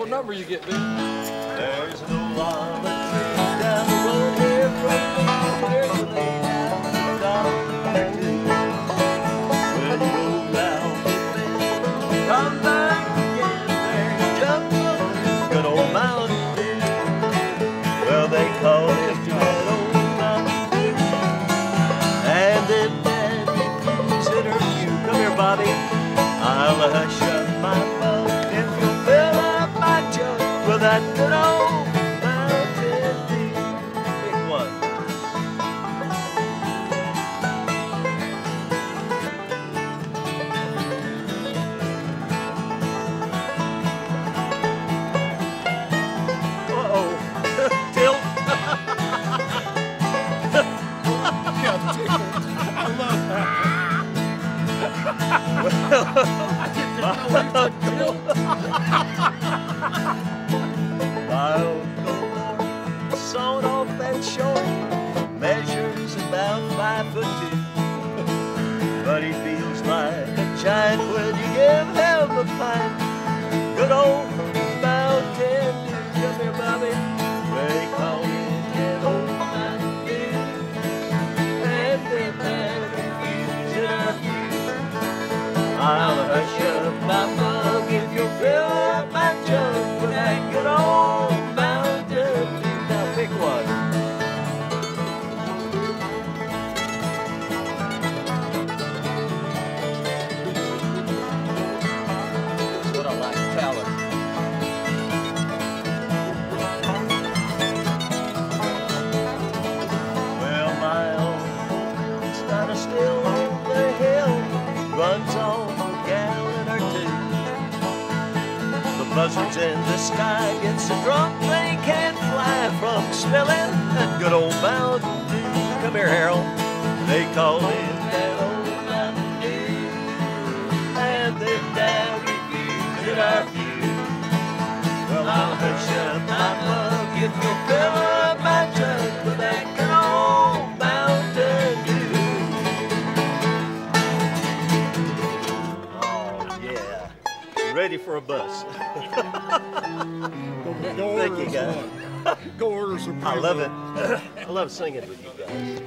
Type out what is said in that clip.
What number you get, Ben? There's an old walnut tree down the road here from me. There's a Bobby. Hush that Mountain. Pick one. Uh-oh. Tilt. Yeah, tickled. I love My sawed off that short, measures about five foot two. But he feels like a giant when you give him a pint. Good old Mountain Dew, come here, Bobby. They call it that old Mountain Dew. And they man refuse it up you. I'll hush up my still on the hill, runs on a gallon or two. The buzzards in the sky get so drunk they can't fly from spilling that good old Mountain Dew. Come here, Harold. They call it that old Mountain Dew, and they dad refuse it our few. Well, I'll hush up my mug if you'll Ready for a bus. Go, go Thank you, guys. Go order some. I love it. I love singing with you guys.